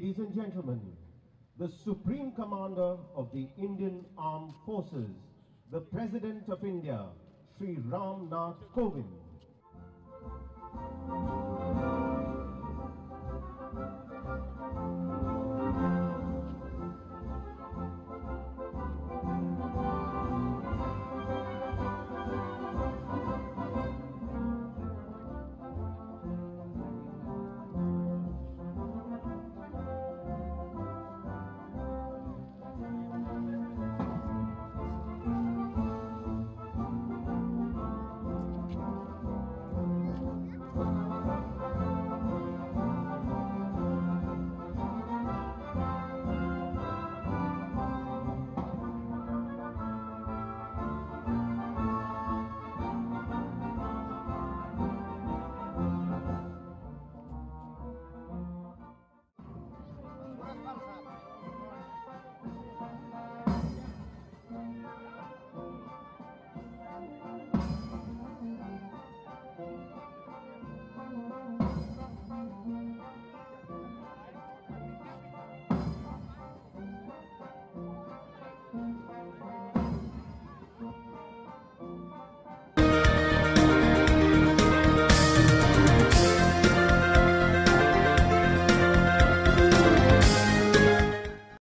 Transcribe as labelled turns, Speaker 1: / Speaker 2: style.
Speaker 1: Ladies and gentlemen, the Supreme Commander of the Indian Armed Forces, the President of India, Sri Ram Nath Kovind.